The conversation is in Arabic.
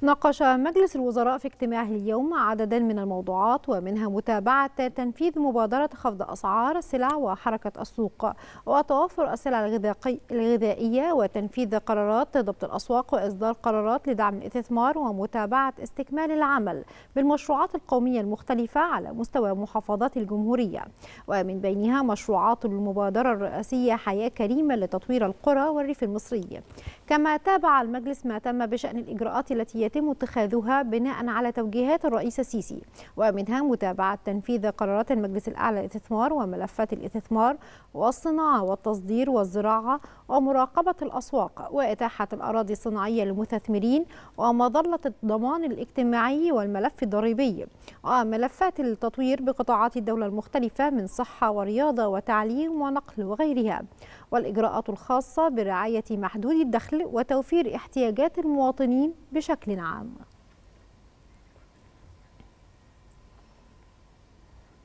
ناقش مجلس الوزراء في اجتماعه اليوم عددا من الموضوعات ومنها متابعة تنفيذ مبادرة خفض أسعار السلع وحركة السوق وتوفر السلع الغذائية وتنفيذ قرارات ضبط الأسواق وإصدار قرارات لدعم الاستثمار ومتابعة استكمال العمل بالمشروعات القومية المختلفة على مستوى محافظات الجمهورية. ومن بينها مشروعات المبادرة الرئاسية حياة كريمة لتطوير القرى والريف المصري. كما تابع المجلس ما تم بشأن الإجراءات التي يتم اتخاذها بناء على توجيهات الرئيس السيسي ومنها متابعة تنفيذ قرارات المجلس الأعلى للاستثمار وملفات الاستثمار والصناعة والتصدير والزراعة ومراقبة الأسواق وإتاحة الأراضي الصناعية للمستثمرين ومظلة الضمان الاجتماعي والملف الضريبي وملفات التطوير بقطاعات الدولة المختلفة من صحة ورياضة وتعليم ونقل وغيرها والإجراءات الخاصة برعاية محدود الدخل وتوفير احتياجات المواطنين بشكل نعم.